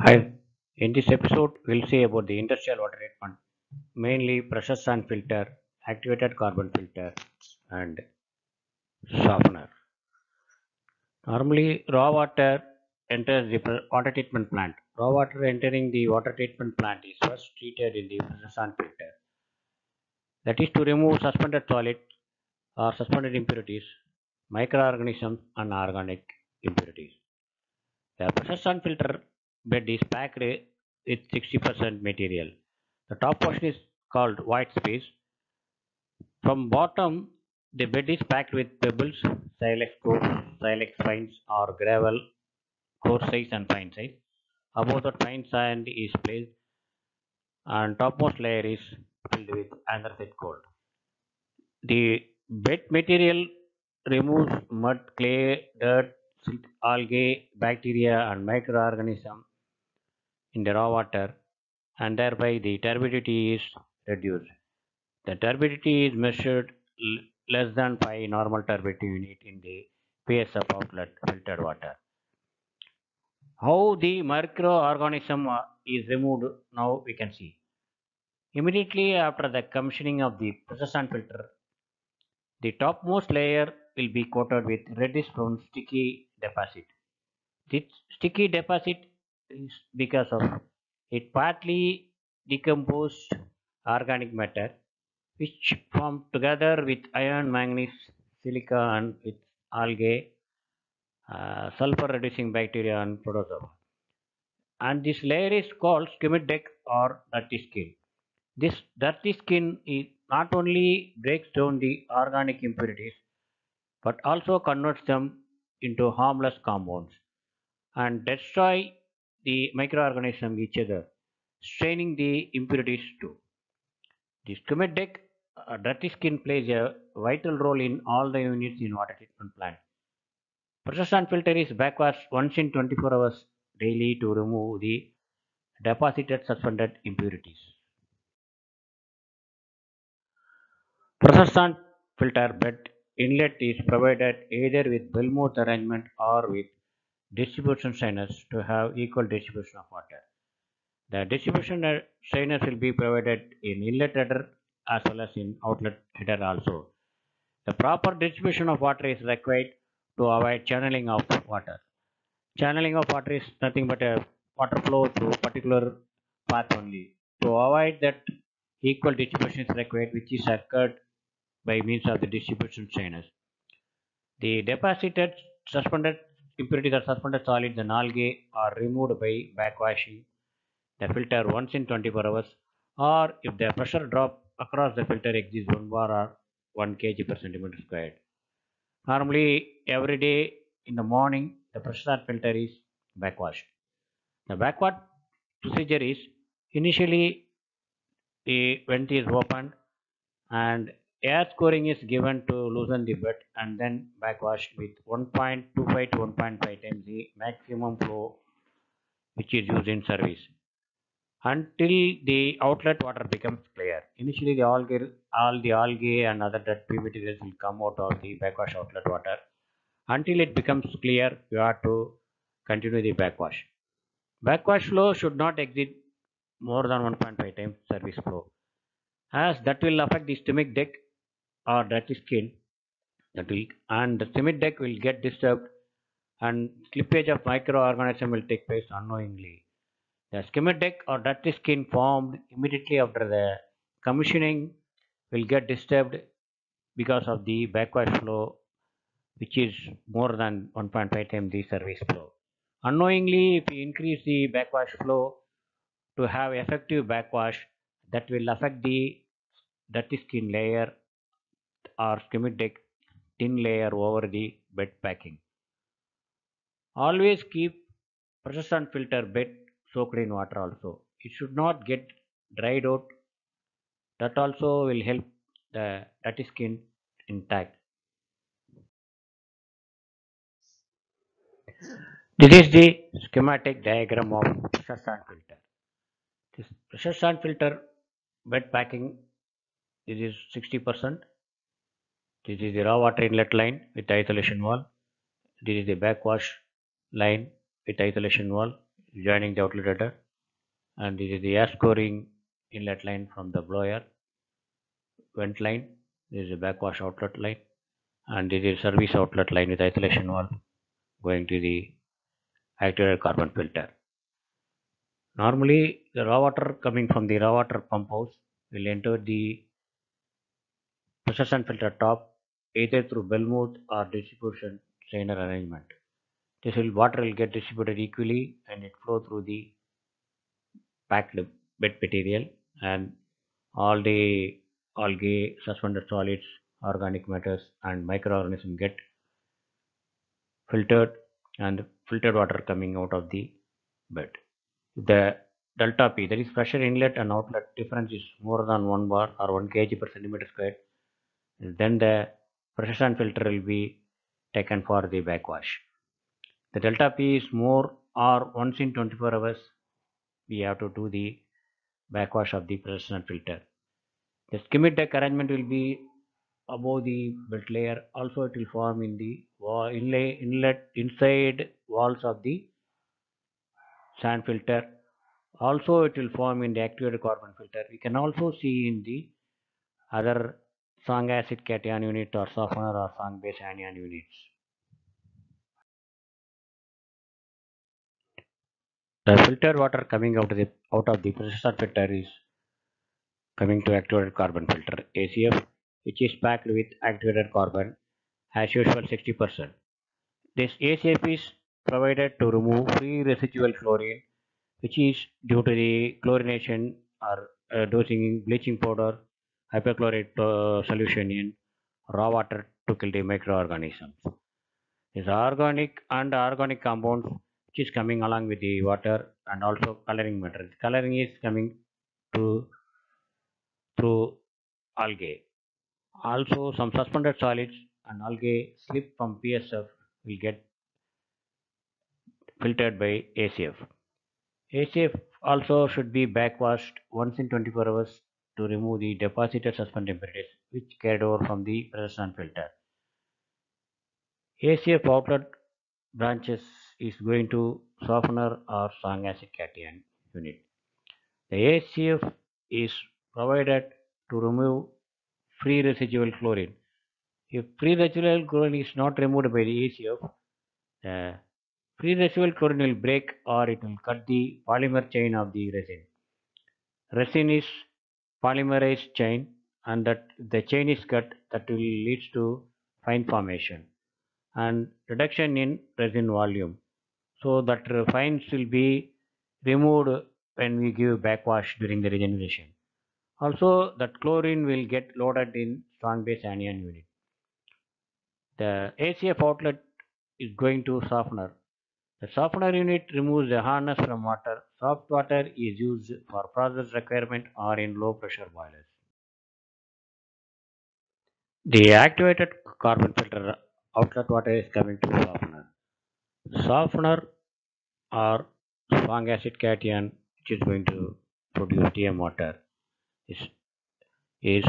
Hi, in this episode, we'll see about the industrial water treatment, mainly pressure sand filter, activated carbon filter, and softener. Normally, raw water enters the water treatment plant. Raw water entering the water treatment plant is first treated in the pressure sand filter. That is to remove suspended solid or suspended impurities, microorganisms, and organic impurities. The pressure sand filter bed is packed with 60% material. The top portion is called white space. From bottom, the bed is packed with pebbles, silex coarse, silex fines, or gravel, coarse size and fine size. Above that fine sand is placed, and topmost layer is filled with anthracite coal. The bed material removes mud, clay, dirt, algae, bacteria, and microorganisms in the raw water, and thereby the turbidity is reduced. The turbidity is measured less than 5 normal turbidity unit in the PSF outlet filtered water. How the microorganism uh, is removed now we can see. Immediately after the commissioning of the sand filter, the topmost layer will be coated with reddish brown sticky deposit. This sticky deposit because of it partly decomposed organic matter which form together with iron, manganese, silica and with algae, uh, sulfur reducing bacteria and protozoa. And this layer is called schmutzdecke or dirty skin. This dirty skin is not only breaks down the organic impurities but also converts them into harmless compounds and destroy the microorganism each other, straining the impurities too. The schmutzdecke uh, dirty skin plays a vital role in all the units in water treatment plant. Sand filter is backwashed once in 24 hours daily to remove the deposited suspended impurities. Sand filter bed inlet is provided either with bell mouth arrangement or with distribution strainers to have equal distribution of water. The distribution uh, will be provided in inlet header as well as in outlet header also. The proper distribution of water is required to avoid channeling of water. Channeling of water is nothing but a water flow through particular path only. To avoid that, equal distribution is required, which is occurred by means of the distribution strainers. The deposited suspended impurities or suspended solids and algae are removed by backwashing the filter once in 24 hours or if the pressure drop across the filter exceeds 1 bar or 1 kg per centimeter squared. Normally, every day in the morning, the pressure filter is backwashed. The backwash procedure is initially the vent is opened and air scouring is given to loosen the bed and then backwash with 1.25 to 1.5 times the maximum flow which is used in service until the outlet water becomes clear. Initially, the algae, all the algae and other dirty materials will come out of the backwash outlet water. Until it becomes clear, you have to continue the backwash. Backwash flow should not exceed more than 1.5 times service flow, as that will affect the schmutzdecke or dirty skin. That will, and the schmutzdecke will get disturbed, and slippage of microorganism will take place unknowingly. The schmutzdecke or dirty skin formed immediately after the commissioning will get disturbed because of the backwash flow, which is more than 1.5 times the service flow. Unknowingly, if you increase the backwash flow to have effective backwash, that will affect the dirty skin layer or deck thin layer over the bed packing. Always keep pressure sand filter bed soaked in water also. It should not get dried out. That also will help the dirty skin intact. This is the schematic diagram of pressure sand filter. This pressure sand filter bed packing this is 60%. This is the raw water inlet line with isolation valve. This is the backwash line with isolation valve. joining the outlet header and this is the air scouring inlet line from the blower vent line this is the backwash outlet line and this is the service outlet line with isolation valve going to the activated carbon filter normally the raw water coming from the raw water pump house will enter the pressure filter top either through bell mouth or distribution strainer arrangement this will water will get distributed equally and it flow through the packed bed material and all the algae, suspended solids, organic matters and microorganisms get filtered and filtered water coming out of the bed. The delta P, that is pressure inlet and outlet difference is more than 1 bar or 1 kg per centimeter squared. Then the pressure sand filter will be taken for the backwash. The delta P is more or once in 24 hours we have to do the backwash of the pressure sand filter. The schmutzdecke arrangement will be above the belt layer. Also, it will form in the inlet inside walls of the sand filter. Also, it will form in the activated carbon filter. We can also see in the other Strong acid cation unit or softener or Strong base anion units. The filtered water coming out of the out of the pressure filter is coming to activated carbon filter ACF which is packed with activated carbon as usual 60%. This ACF is provided to remove free residual chlorine which is due to the chlorination or uh, dosing bleaching powder hypochlorite uh, solution in raw water to kill the microorganisms. These organic and organic compounds which is coming along with the water and also coloring matter. Coloring is coming to through algae. Also, some suspended solids and algae slip from PSF will get filtered by ACF. ACF also should be backwashed once in 24 hours to remove the deposited suspended impurities which carried over from the sand filter. ACF outlet branches is going to softener or strong acid cation unit. The ACF is provided to remove free residual chlorine. If free residual chlorine is not removed by the ACF, the free residual chlorine will break or it will cut the polymer chain of the resin. Resin is polymerized chain and that the chain is cut that will leads to fine formation and reduction in resin volume. So that fines will be removed when we give backwash during the regeneration. Also, that chlorine will get loaded in strong base anion unit. The ACF outlet is going to softener. The softener unit removes the hardness from water. Soft water is used for process requirement or in low pressure boilers. The activated carbon filter outlet water is coming to softener. Softener or strong acid cation which is going to produce DM water is, is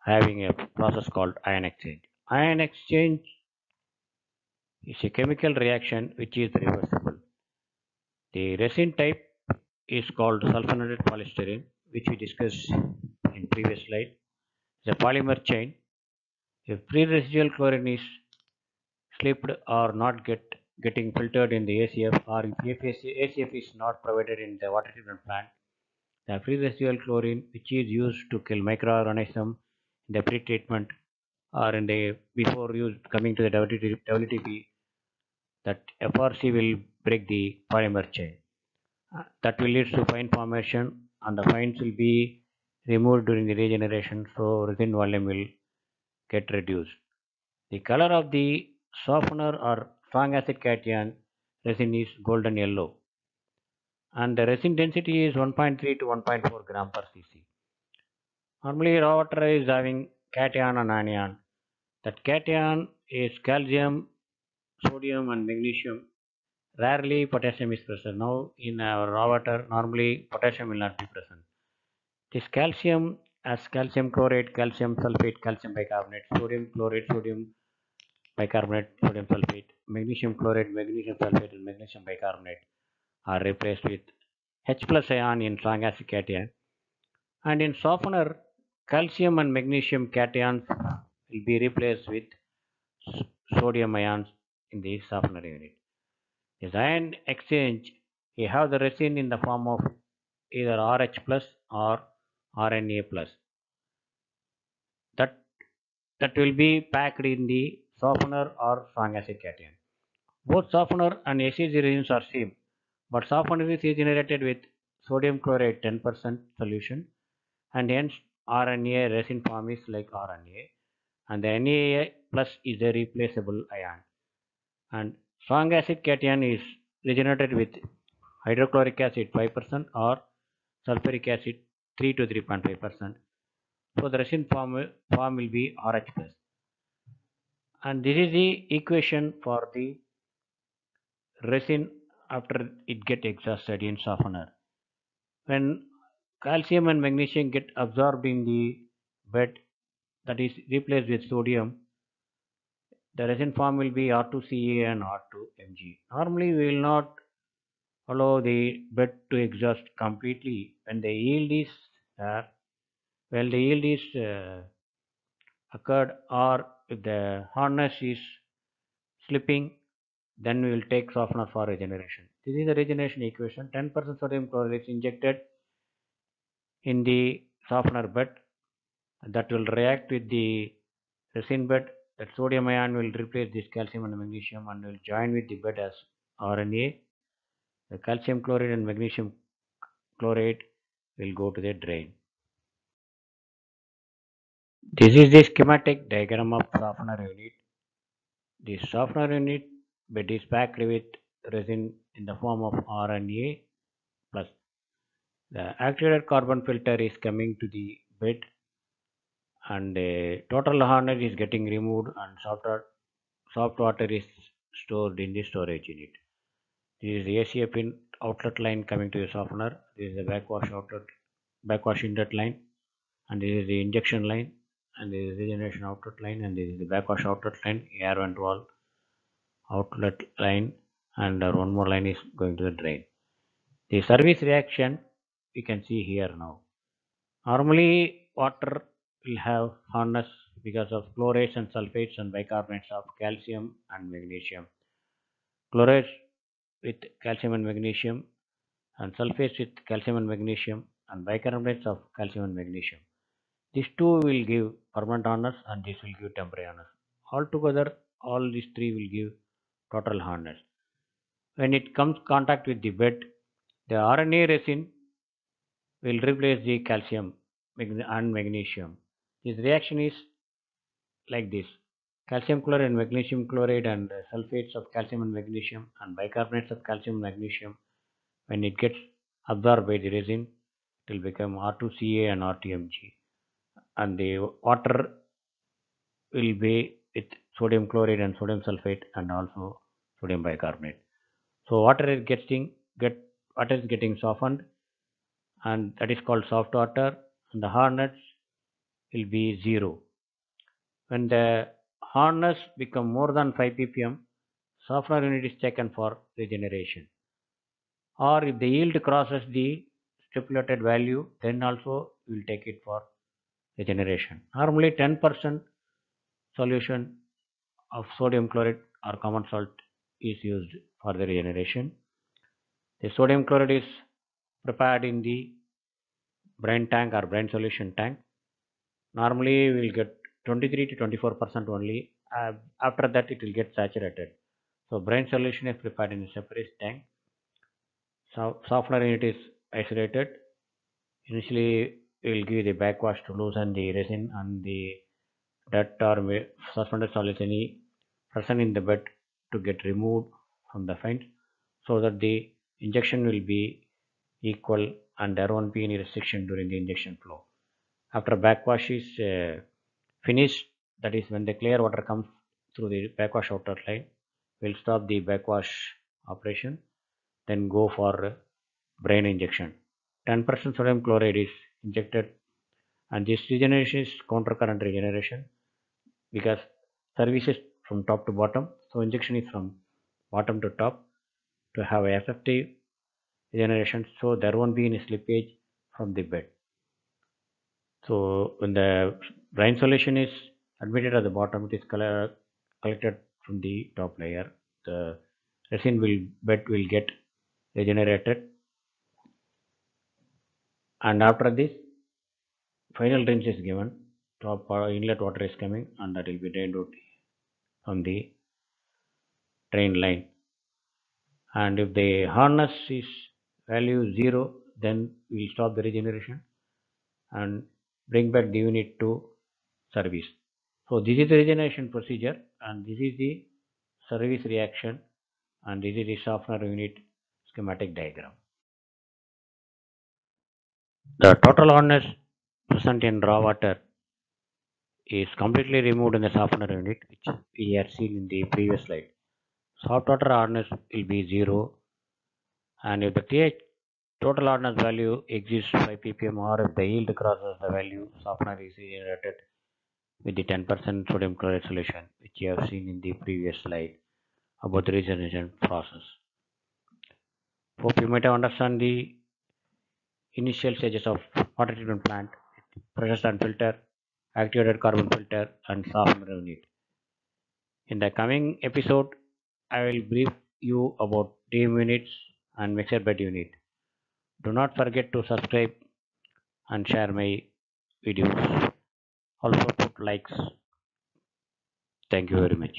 having a process called ion exchange. Ion exchange is a chemical reaction which is reversible. The resin type is called sulfonated polystyrene which we discussed in previous slide. The polymer chain. If free residual chlorine is slipped or not get getting filtered in the ACF or if ACF is not provided in the water treatment plant, the free residual chlorine which is used to kill microorganism in the pre-treatment or in the before use coming to the WTP that FRC will break the polymer chain. Uh, that will lead to fine formation and the fines will be removed during the regeneration so resin volume will get reduced. The color of the softener or strong acid cation resin is golden yellow and the resin density is 1.3 to 1.4 gram per cc. Normally raw water is having cation and anion. That cation is calcium, sodium and magnesium. Rarely potassium is present. Now in our raw water normally potassium will not be present. This calcium as calcium chloride, calcium sulfate, calcium bicarbonate, sodium chloride, sodium bicarbonate, sodium sulfate, magnesium chloride, magnesium sulfate and magnesium bicarbonate are replaced with H plus ion in strong acid cation. And in softener, calcium and magnesium cations will be replaced with sodium ions in the softener unit. This ion exchange, you have the resin in the form of either RH plus or RNA plus. That, that will be packed in the softener or strong acid cation. Both softener and acid resins are same, but softener is generated with sodium chloride 10% solution and hence RNA resin form is like RNA and the NA plus is a replaceable ion and strong acid cation is regenerated with hydrochloric acid 5% or sulfuric acid 3 to 3.5%. So the resin form, form will be RH. And this is the equation for the resin after it get exhausted in softener. When calcium and magnesium get absorbed in the bed that is replaced with sodium, the resin form will be R2Ca and R2Mg. Normally we will not allow the bed to exhaust completely when the yield is there. Well, the yield is uh, occurred or if the hardness is slipping, then we will take softener for regeneration. This is the regeneration equation. 10% sodium chloride is injected in the softener bed that will react with the resin bed. That sodium ion will replace this calcium and magnesium and will join with the bed as RNA. The calcium chloride and magnesium chloride will go to the drain. This is the schematic diagram of softener unit. The softener unit bed is packed with resin in the form of RNA plus. The activated carbon filter is coming to the bed and uh, total hardness is getting removed and soft, soft water is stored in the storage unit. This is the ACA pin outlet line coming to the softener. This is the backwash outlet, backwash inlet line, and this is the injection line, and this is the regeneration outlet line, and this is the backwash outlet line, air vent valve outlet line, and one more line is going to the drain. The service reaction we can see here now. Normally, water will have hardness because of chlorates and sulfates and bicarbonates of calcium and magnesium. Chlorates with calcium and magnesium and sulfates with calcium and magnesium and bicarbonates of calcium and magnesium. These two will give permanent hardness and this will give temporary hardness. Altogether, all these three will give total hardness. When it comes contact with the bed, the RNA resin will replace the calcium and magnesium. This reaction is like this. Calcium chloride and magnesium chloride and sulfates of calcium and magnesium and bicarbonates of calcium and magnesium when it gets absorbed by the resin it will become R2Ca and R2Mg and the water will be with sodium chloride and sodium sulfate and also sodium bicarbonate. So water is getting get water is getting softened and that is called soft water and the hardness will be zero. When the hardness become more than 5 ppm, softener unit is taken for regeneration. Or if the yield crosses the stipulated value, then also we will take it for regeneration. Normally 10% solution of sodium chloride or common salt is used for the regeneration. The sodium chloride is prepared in the brine tank or brine solution tank. Normally we will get 23 to 24 percent only. Uh, after that it will get saturated. So brine solution is prepared in a separate tank. So softener unit is isolated. Initially we will give the backwash to loosen the resin and the dirt or suspended solids any person in the bed to get removed from the fence so that the injection will be equal and there won't be any restriction during the injection flow. After backwash is uh, finished, that is when the clear water comes through the backwash outlet line, we'll stop the backwash operation, then go for brine injection. 10% sodium chloride is injected and this regeneration is counter current regeneration because service is from top to bottom. So injection is from bottom to top to have effective regeneration so there won't be any slippage from the bed. So when the brine solution is admitted at the bottom, it is collected from the top layer. The resin will bed will get regenerated. And after this final rinse is given. Top inlet water is coming and that will be drained out from the drain line. And if the harness is value 0 then we'll stop the regeneration. And bring back the unit to service so this is the regeneration procedure and this is the service reaction and this is the softener unit schematic diagram the total hardness present in raw water is completely removed in the softener unit which we had seen in the previous slide. Soft water hardness will be 0 and if the TH total hardness value exists 5 ppm or if the yield crosses the value softener is generated with the 10% sodium chloride solution which you have seen in the previous slide about the regeneration process. Hope you might have understand the initial stages of water treatment plant, pressure sand filter, activated carbon filter and softener unit. In the coming episode, I will brief you about DM units and mixed bed unit. Do not forget to subscribe and share my videos. Also put likes. Thank you very much.